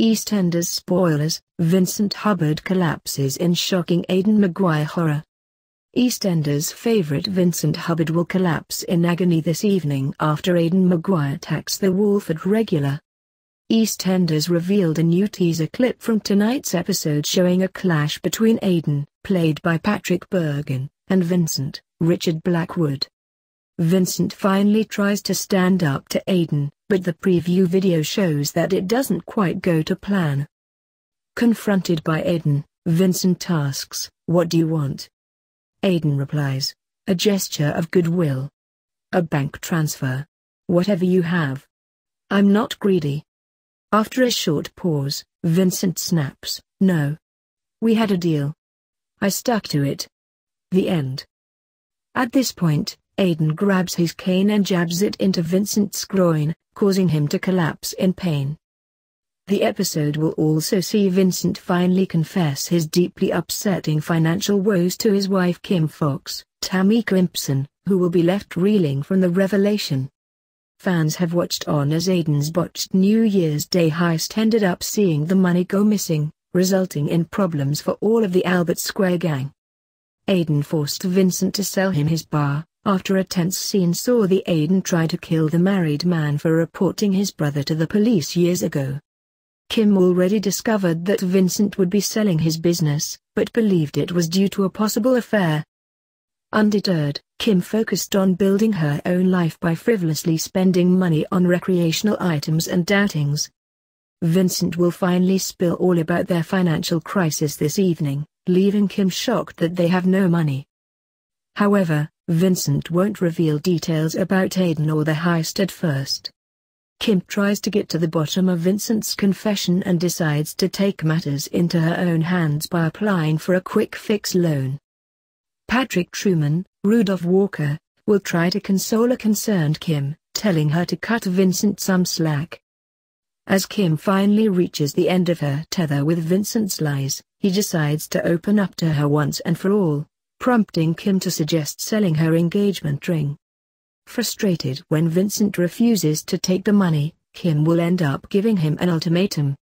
EastEnders spoilers, Vincent Hubbard collapses in shocking Aidan Maguire horror. EastEnders favourite Vincent Hubbard will collapse in agony this evening after Aidan Maguire attacks the Walford regular. EastEnders revealed a new teaser clip from tonight's episode showing a clash between Aidan, played by Patrick Bergin, and Vincent, Richard Blackwood. Vincent finally tries to stand up to Aidan, but the preview video shows that it doesn't quite go to plan. Confronted by Aidan, Vincent asks, What do you want? Aidan replies, A gesture of goodwill. A bank transfer. Whatever you have. I'm not greedy. After a short pause, Vincent snaps, No. We had a deal. I stuck to it. The end. At this point, Aidan grabs his cane and jabs it into Vincent's groin, causing him to collapse in pain. The episode will also see Vincent finally confess his deeply upsetting financial woes to his wife Kim Fox, Tameka Empson, who will be left reeling from the revelation. Fans have watched on as Aidan's botched New Year's Day heist ended up seeing the money go missing, resulting in problems for all of the Albert Square gang. Aidan forced Vincent to sell him his bar, after a tense scene saw the Aidan try to kill the married man for reporting his brother to the police years ago. Kim already discovered that Vincent would be selling his business, but believed it was due to a possible affair. Undeterred, Kim focused on building her own life by frivolously spending money on recreational items and outings. Vincent will finally spill all about their financial crisis this evening, leaving Kim shocked that they have no money. However, Vincent won't reveal details about Aidan or the heist at first. Kim tries to get to the bottom of Vincent's confession and decides to take matters into her own hands by applying for a quick fix loan. Patrick Trueman, Rudolph Walker, will try to console a concerned Kim, telling her to cut Vincent some slack. As Kim finally reaches the end of her tether with Vincent's lies, he decides to open up to her once and for all prompting Kim to suggest selling her engagement ring. Frustrated when Vincent refuses to take the money, Kim will end up giving him an ultimatum.